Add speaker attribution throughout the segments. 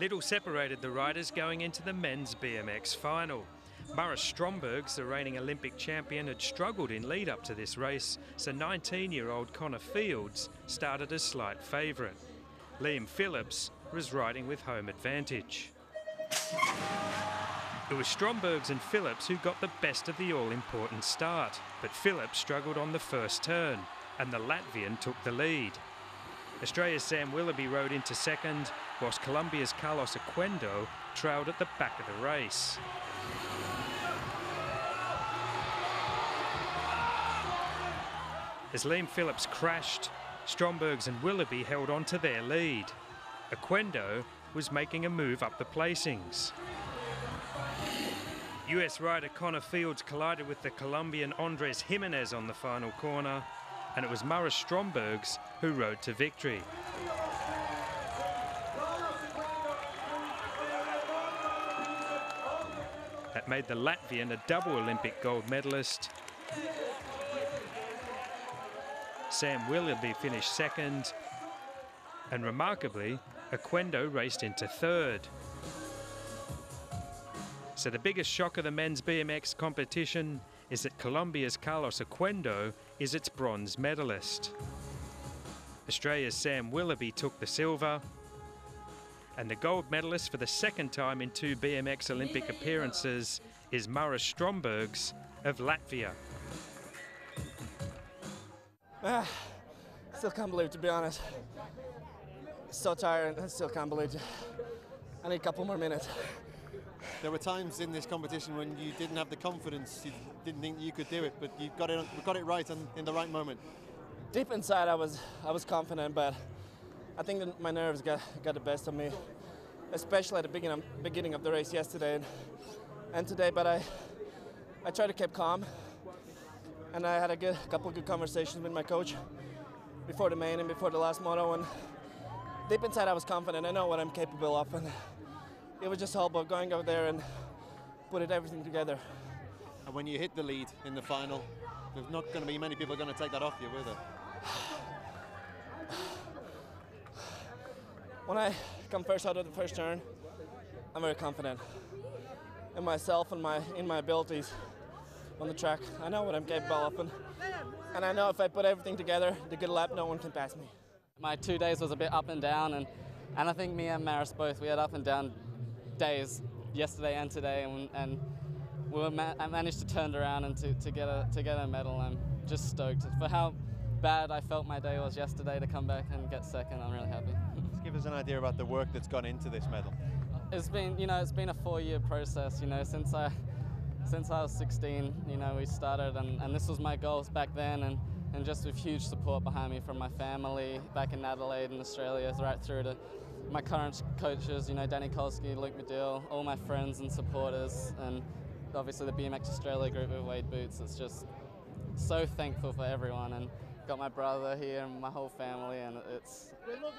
Speaker 1: Little separated the riders going into the men's BMX final. Maris Strombergs, the reigning Olympic champion, had struggled in lead up to this race, so 19 year old Connor Fields started as slight favourite. Liam Phillips was riding with home advantage. It was Strombergs and Phillips who got the best of the all important start, but Phillips struggled on the first turn, and the Latvian took the lead. Australia's Sam Willoughby rode into second, whilst Colombia's Carlos Oquendo trailed at the back of the race. As Liam Phillips crashed, Strombergs and Willoughby held on to their lead. Oquendo was making a move up the placings. US rider Connor Fields collided with the Colombian Andres Jimenez on the final corner, and it was Maris Strombergs who rode to victory. That made the Latvian a double Olympic gold medalist. Sam Willoughby finished second, and remarkably, Oquendo raced into third. So the biggest shock of the men's BMX competition is that Colombia's Carlos Oquendo is its bronze medalist. Australia's Sam Willoughby took the silver, and the gold medalist for the second time in two BMX Olympic appearances is Maris Strombergs of Latvia.
Speaker 2: Ah, still can't believe it, to be honest. So tired, I still can't believe it. I need a couple more minutes.
Speaker 3: There were times in this competition when you didn't have the confidence, you didn't think you could do it, but you got it, got it right and in the right moment.
Speaker 2: Deep inside, I was, I was confident, but I think that my nerves got, got the best of me, especially at the beginning, beginning of the race yesterday and, and today. But I, I tried to keep calm, and I had a good, couple of good conversations with my coach before the main and before the last moto. And deep inside, I was confident. I know what I'm capable of, and it was just all about going out there and put it everything together.
Speaker 3: And when you hit the lead in the final, there's not going to be many people going to take that off you, will there?
Speaker 2: When I come first out of the first turn, I'm very confident in myself and my in my abilities on the track. I know what I'm capable of, and, and I know if I put everything together, the good lap, no one can pass me.
Speaker 4: My two days was a bit up and down, and, and I think me and Maris both, we had up and down days yesterday and today, and, and we ma- I managed to turn it around and to, to, get a, to get a medal. I'm just stoked. For how bad I felt my day was yesterday to come back and get second, I'm really happy.
Speaker 3: Give us an idea about the work that's gone into this medal.
Speaker 4: It's been, you know, it's been a four-year process. You know, since I, since I was 16, you know, we started, and, and this was my goals back then, and, and just with huge support behind me from my family back in Adelaide and Australia, right through to my current coaches, you know, Danny Kolsky, Luke Madill, all my friends and supporters, and obviously the BMX Australia group with Wade Bootes. It's just so thankful for everyone, and got my brother here and my whole family, and it's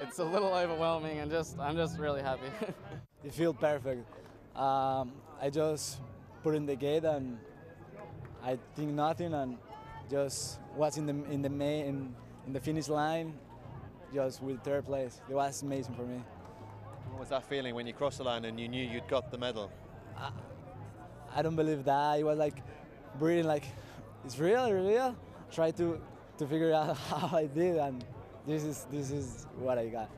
Speaker 4: it's a little overwhelming, and just I'm just really happy.
Speaker 5: it feels perfect. Um, I just put in the gate and I think nothing and just was in the in the main in, in the finish line, just with third place. It was amazing for me.
Speaker 3: What was that feeling when you crossed the line and you knew you'd got the medal?
Speaker 5: I, I don't believe that. It was like breathing like it's real, real. Try to to figure out how I did and this is this is what I got.